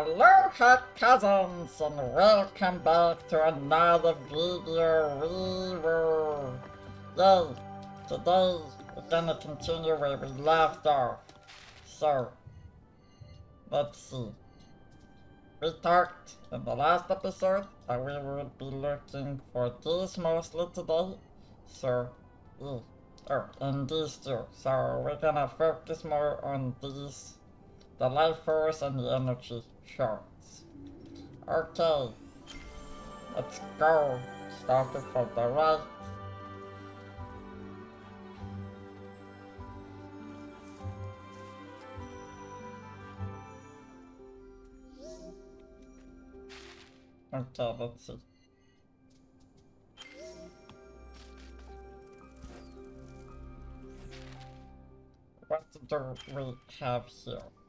Aloha cousins and welcome back to another video review. Yay! Today we're gonna continue where we left off. So, let's see. We talked in the last episode that we would be looking for these mostly today. So, yeah. Oh, and these two. So we're gonna focus more on these the life force and the energy shards. Okay, let's go. Starting from the right. Okay, let's see. What do we have here?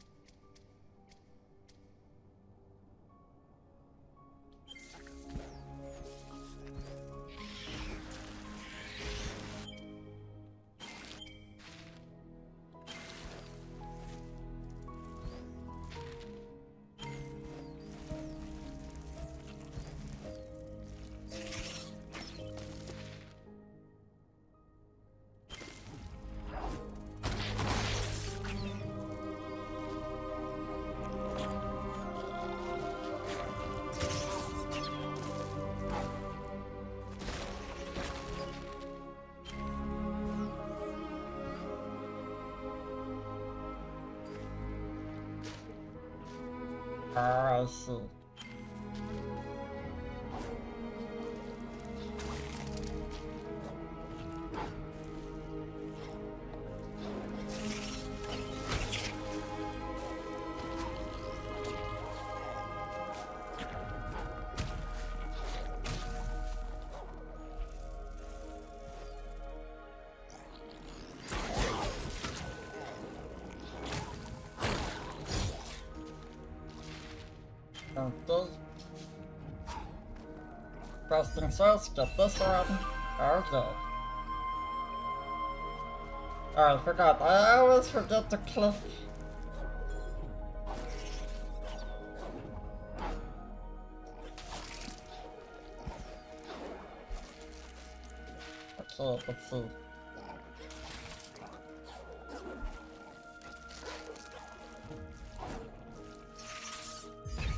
Oh, I see. First things first, get this one. Okay. Oh, I forgot. I always forget to click. Okay, let's see.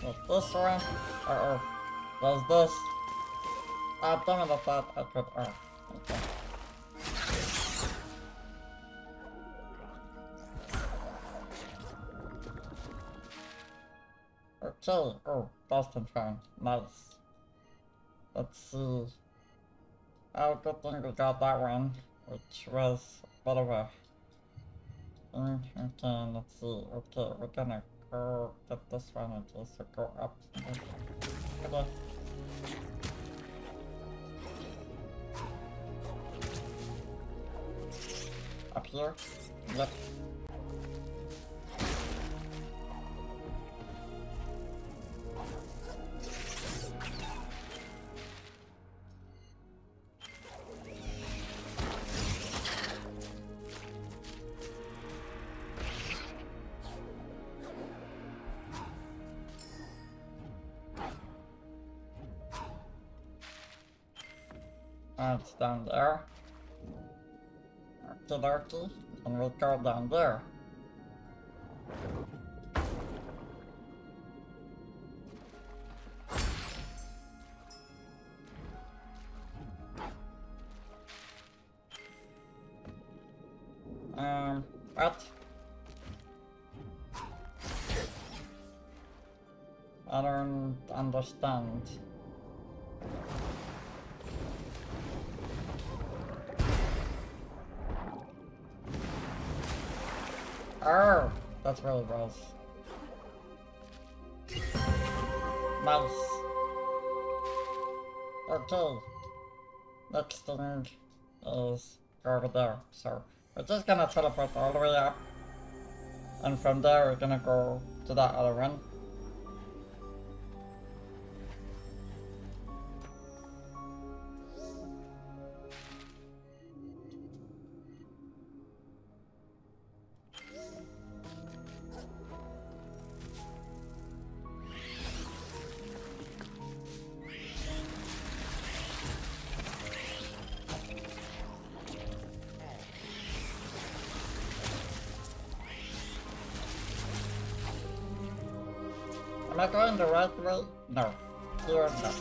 With this one. Uh oh. There's this. Ah, damn it, I thought I could. Oh, okay. Oh, that's. Nice. Let's see. Oh, good thing we got that one, which was a bit of a... Okay, let's see. Okay, we're gonna go get this one and just go up. Okay. Up here? And we'll go down there. Um, what? I don't understand. Oh, that's really gross. Mouse. Okay. Next thing is over there. So we're just gonna teleport all the way up. And from there we're gonna go to that other one.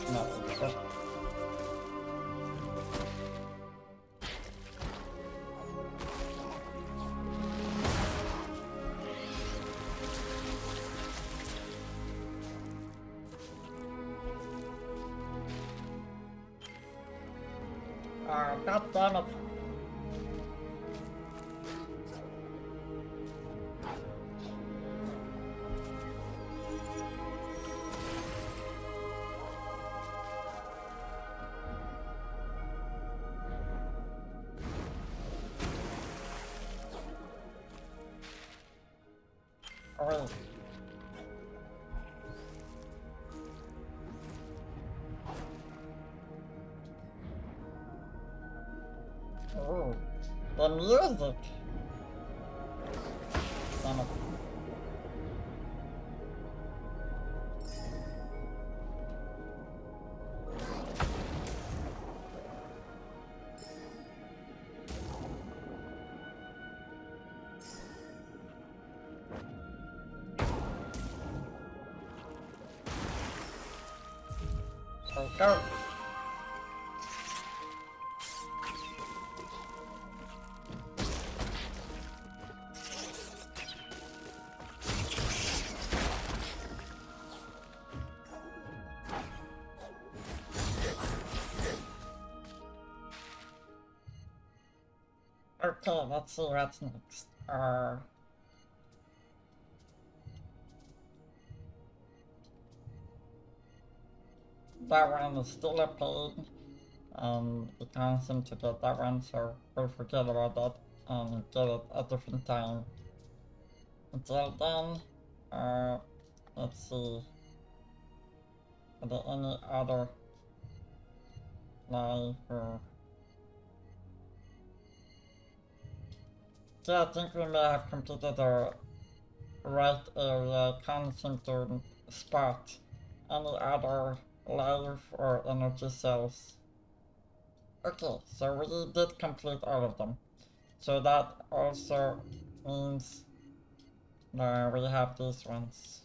Here, no, no. Ah, Go, go. Okay, let's next. Uh, that one is still a pain, and we can't seem to get that one, so we'll forget about that and get it a different time. Until then, uh, let's see. Are there any other live or Yeah, I think we may have completed the right area. Can't seem to spot any other life or energy cells. Okay, so we did complete all of them. So that also means that we have these ones.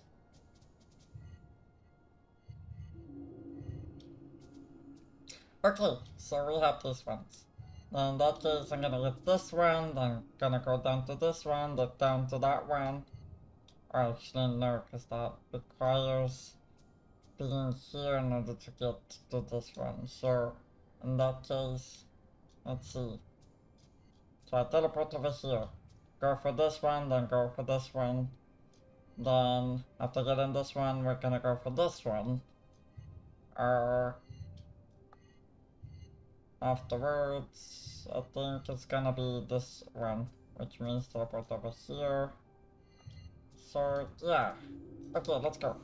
Okay, so we have these ones. Then in that case, I'm gonna get this one, then gonna go down to this one, then down to that one. Actually, no, because that requires being here in order to get to this one. So, in that case, let's see. So I teleport over here. Go for this one, then go for this one. Then, after getting this one, we're gonna go for this one. Uh, afterwards, I think it's gonna be this one, which means teleport over here. So, yeah. Okay, let's go.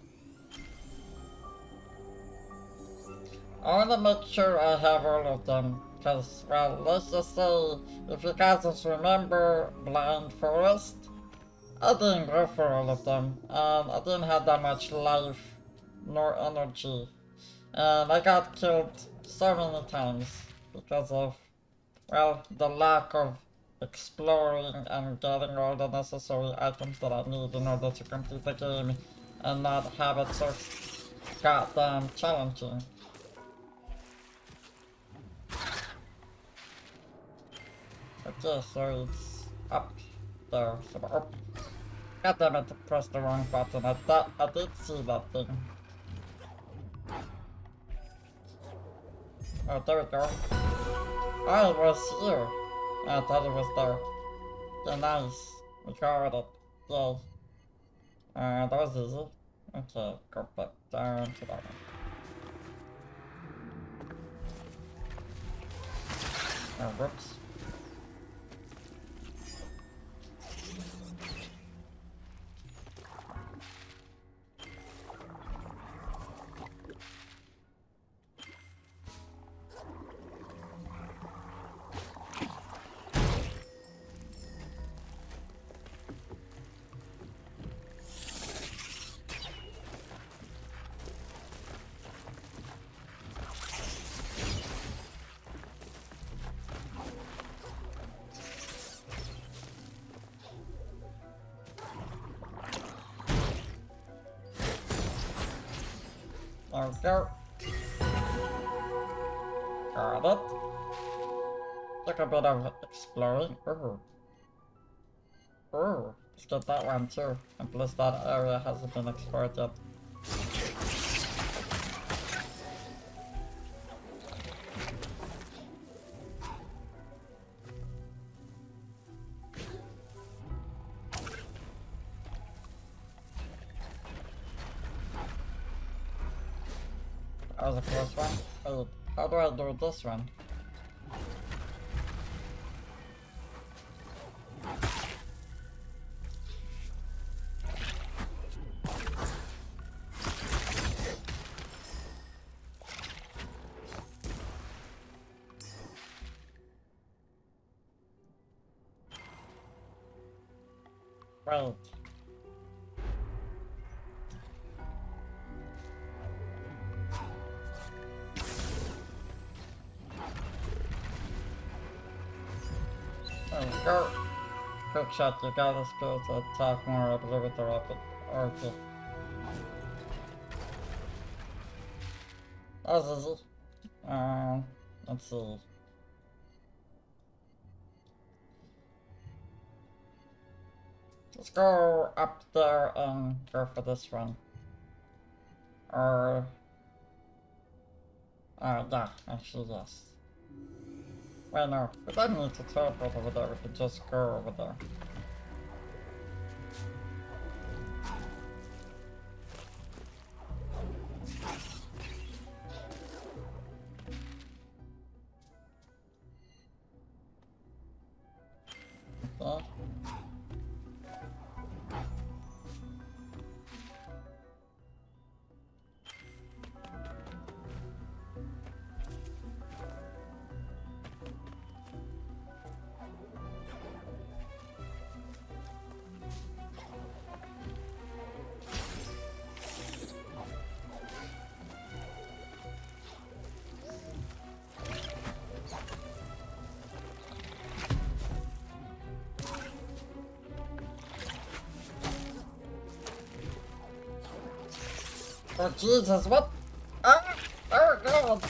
I want to make sure I have all of them, because, well, let's just say, if you guys just remember Blind Forest, I didn't go for all of them, and I didn't have that much life, nor energy, and I got killed so many times because of, well, the lack of exploring and getting all the necessary items that I need in order to complete the game and not have it so goddamn challenging. Okay, so it's up there, so up. God damn it, I pressed the wrong button. I thought I did see that thing. Oh, there we go. Oh, it was here. I thought it was there. Yeah, nice. We got it. Yay. Uh, that was easy. Okay, go back down to that one. Oh, whoops. There we go. Got it. Took a bit of exploring. Ooh. Ooh. Let's get that one too. And plus that area hasn't been explored yet. Was a close one. Wait, how do I do this one? Shot, you got the skill to attack more rapidly with the rapid okay. That was easy. Um, let's see. Let's go up there and go for this one. Or... Uh, yeah, actually yes. Wait, no, we don't need to teleport over there, we could just go over there. Jesus, what? Ah! Oh God!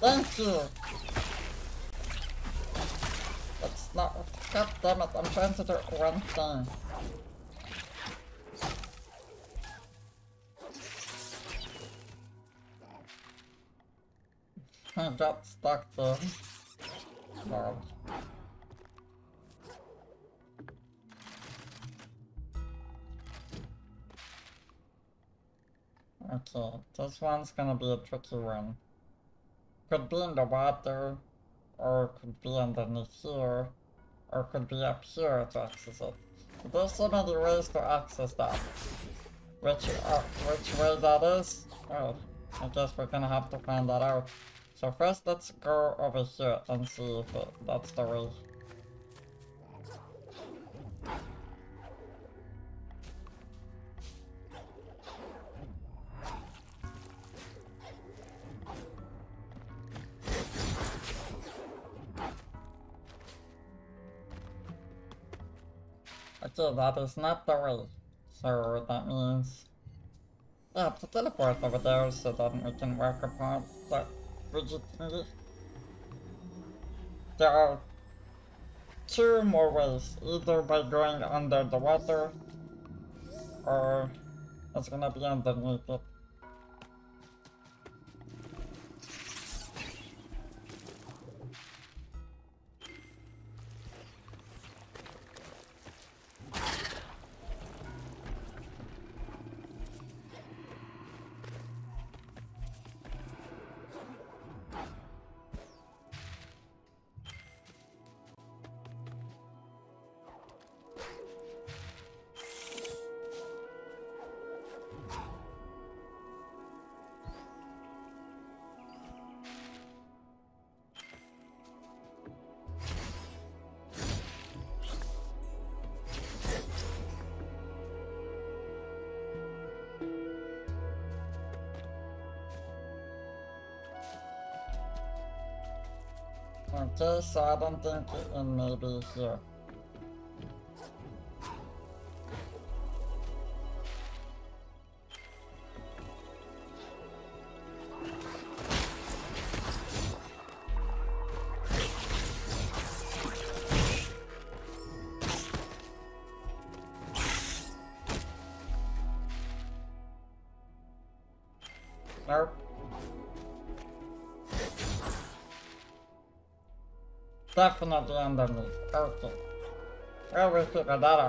Thank you! That's not... God damn it, I'm trying to do one thing. I got stuck there. God. Okay, this one's gonna be a tricky one. Could be in the water, or could be underneath here, or could be up here to access it. There's so many ways to access that. Which, uh, which way that is? Well, I guess we're gonna have to find that out. So first let's go over here and see if it, that's the way. Okay, that is not the way. So that means... Yeah, to teleport over there so that we can work upon that rigid. There are two more ways, either by going under the water, or it's gonna be underneath it. Okay, so I don't think it may be here. Definitely underneath. Okay. Well, we figured that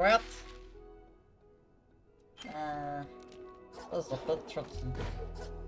What? Uh, this is a bit.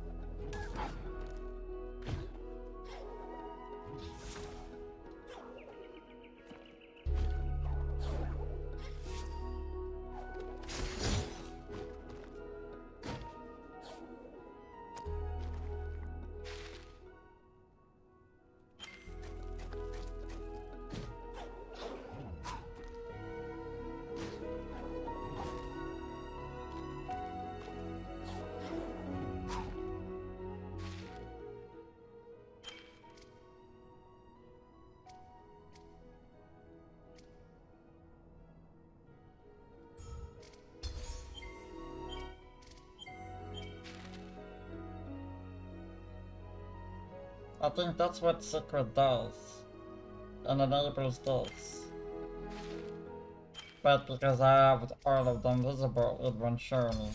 I think that's what Secret does. And enables does. But because I have all of them visible, it won't show me.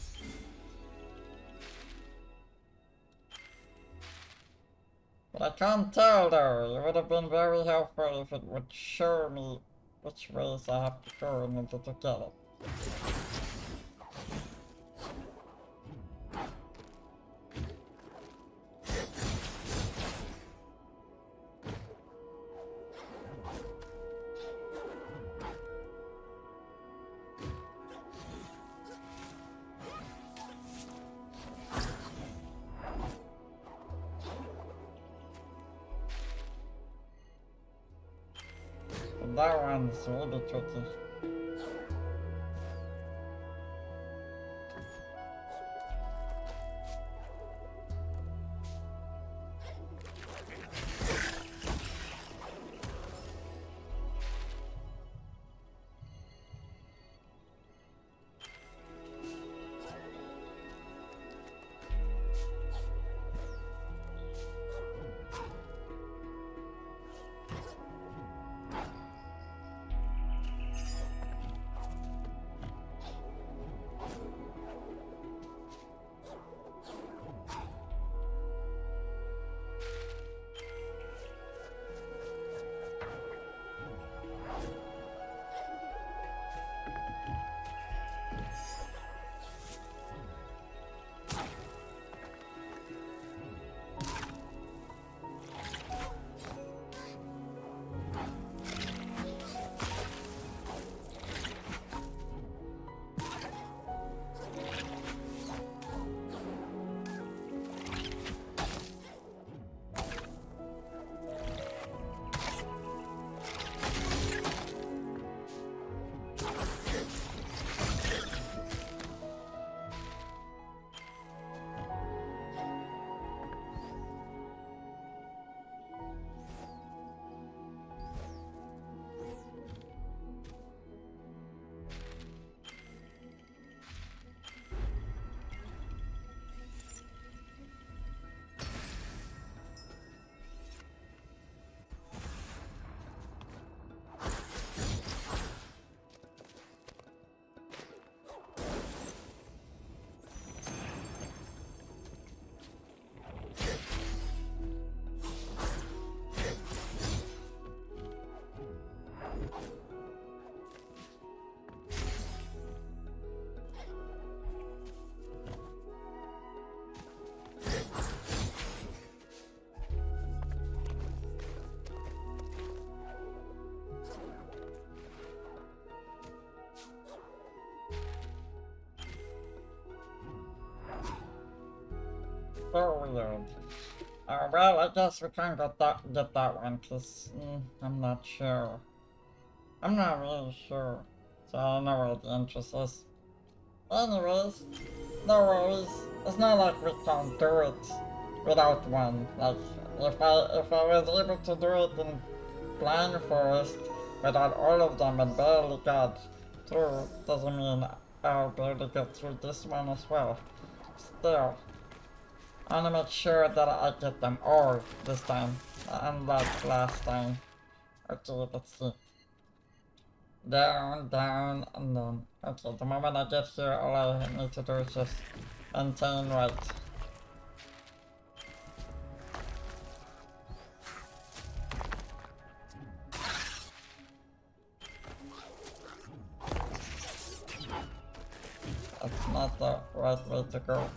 But I can't tell though, it would have been very helpful if it would show me which ways I have to go in order to get it. Weird. Uh, well, I guess we can get that, get that one, cause mm, I'm not sure. I'm not really sure, so I don't know where the interest is. Anyways, no worries. It's not like we can't do it without one. Like, if I if I was able to do it in Blind Forest without all of them and barely got through, doesn't mean I'll to get through this one as well. Still, I want to make sure that I get them all this time, unlike last time. Okay, let's see. Down, down, and then. Okay, the moment I get here, all I need to do is just maintain right. That's not the right way to go.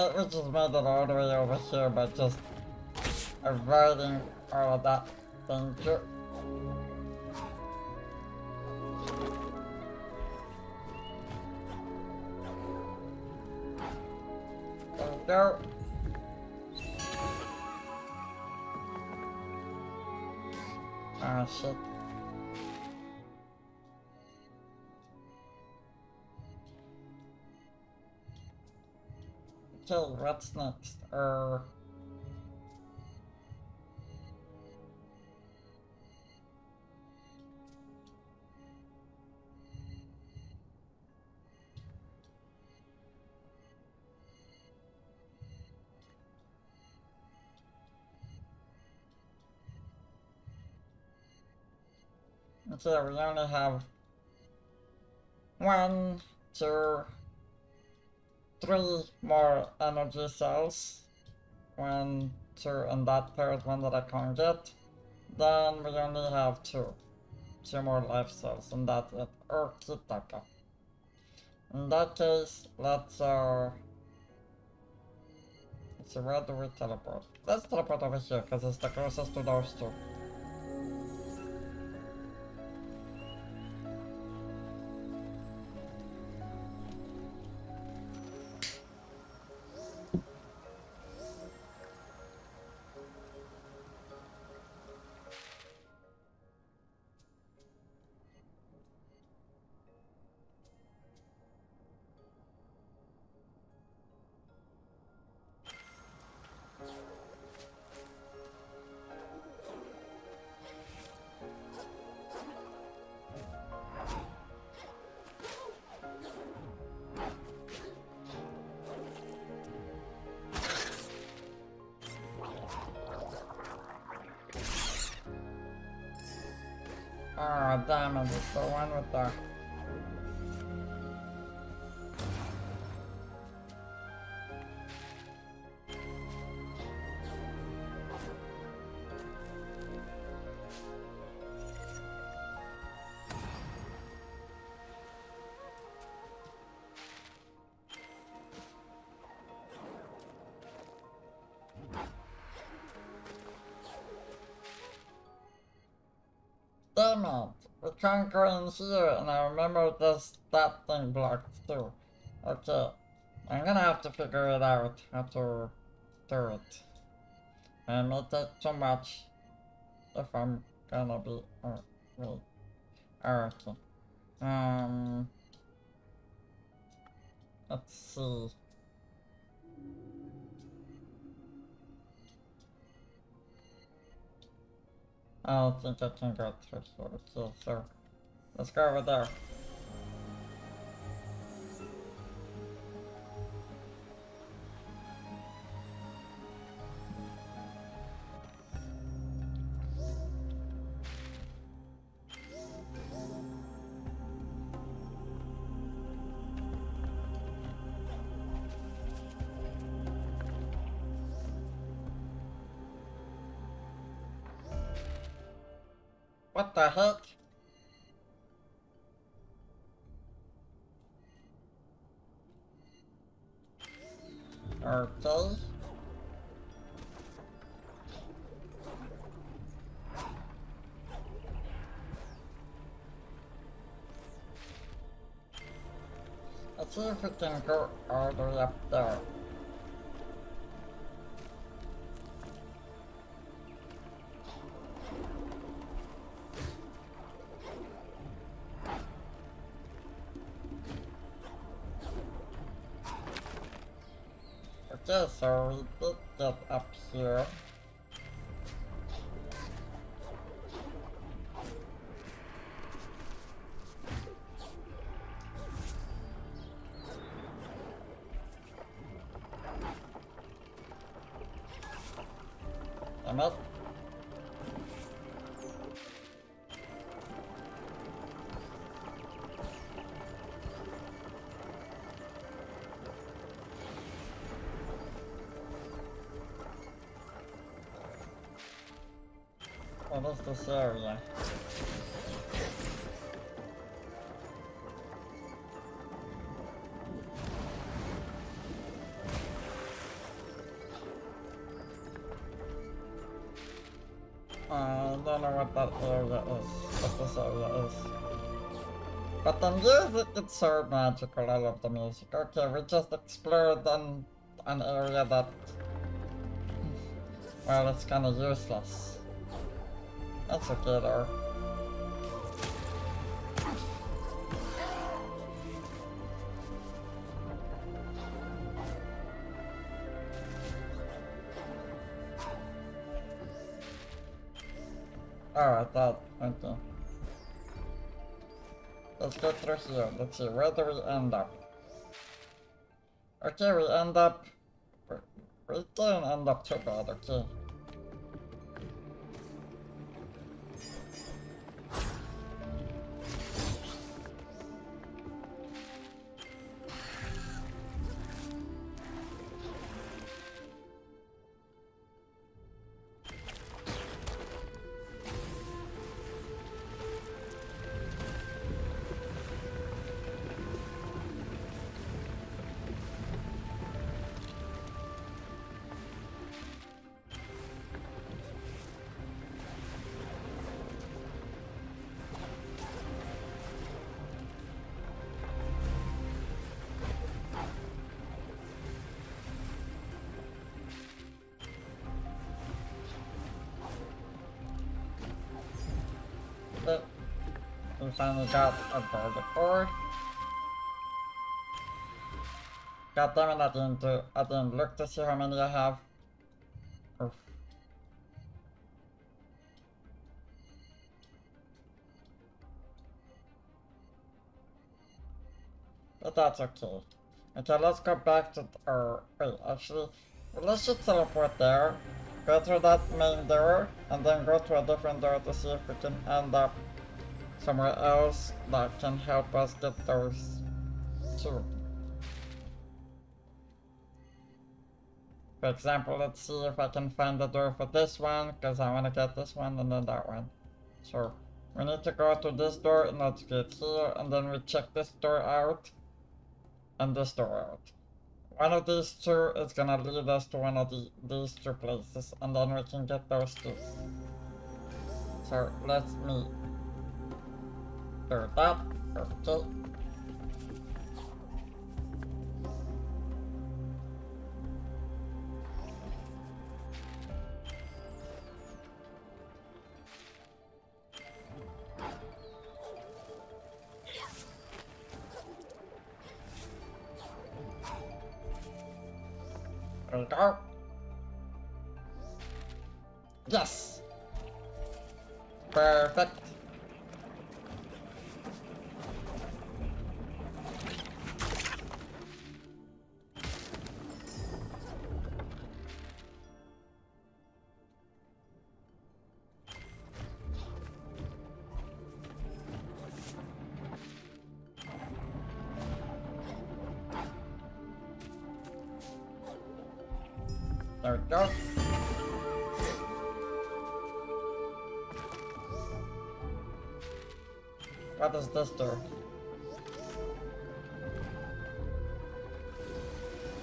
It we just made it all the way over here by just avoiding all of that danger. Okay, what's next? Uh... Okay, we only have one, two, three more energy cells. One, two, and that third one that I can't get. Then we only have two. Two more life cells, and that's it. Okay. In that case, let's uh... See, where do we teleport? Let's teleport over here, because it's the closest to those two. Ah, damn it, it's the one with the... Damn it, we can't go in here, and I remember this, that thing blocked too. Okay, I'm gonna have to figure it out, how to do it. And it take too much if I'm gonna be, oh, wait. Okay. Um, let's see. I don't think I can go through here. Okay, so let's go over there. Okay. Let's see if we can go all the way up there. Here. What is this area? I don't know what that area is, what this area is. But the music is so magical, I love the music. Okay, we just explored an, an area that... Well, it's kinda useless. That's okay though. Alright, that, okay. Let's go through here. Let's see, where do we end up? Okay, we end up... We didn't end up too bad, okay. We finally got a burger board. God damn it, I didn't do, I didn't look to see how many I have. Oof. But that's okay. Okay, let's go back to, or, wait, actually, let's just teleport there, go through that main door, and then go to a different door to see if we can end up somewhere else that can help us get those two. For example, let's see if I can find the door for this one, because I want to get this one and then that one. So, we need to go to this door order to get here, and then we check this door out, and this door out. One of these two is gonna lead us to one of the, these two places, and then we can get those two. So, let's meet. Do that. Okay. Oh. There. Yes! Perfect. This do?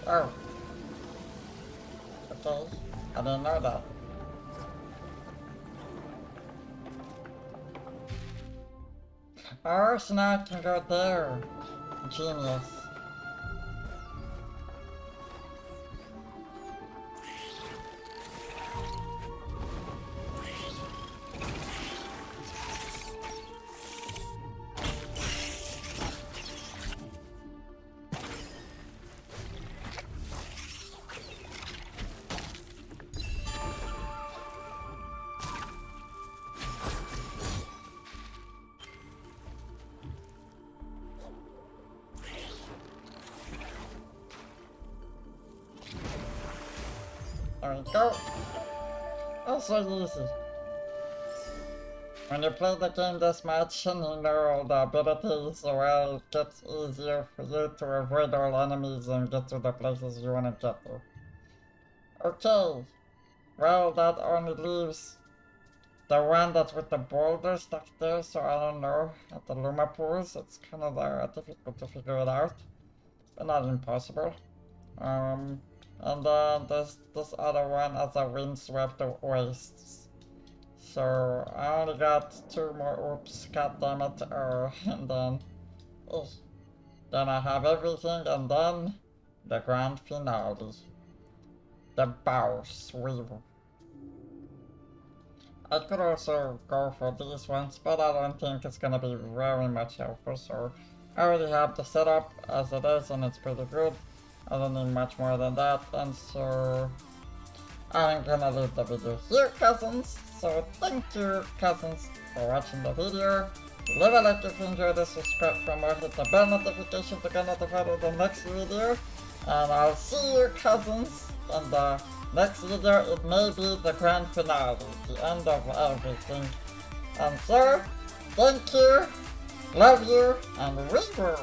Oh. Okay. I didn't know that. Now I can go there. Genius. There we go. Also easy. When you play the game this much and you know all the abilities, well, it gets easier for you to avoid all enemies and get to the places you want to get to. Okay. Well, that only leaves the one that's with the boulder stuck there, so I don't know. At the Luma pools, it's kind of uh, difficult to figure it out. But not impossible. Um, and then this, this other one as a windswept wastes. So I only got two more oops, god damn it, uh, and then then I have everything and then the grand finale. The boss weevil. I could also go for these ones, but I don't think it's gonna be very much helpful, so I already have the setup as it is and it's pretty good. I don't need much more than that, and so I'm gonna leave the video here, cousins. So thank you, cousins, for watching the video. Leave a like if you enjoyed this, subscribe for more, hit the bell notification to get notified of the next video. And I'll see you, cousins, in the next video. It may be the grand finale, the end of everything. And so, thank you, love you, and we will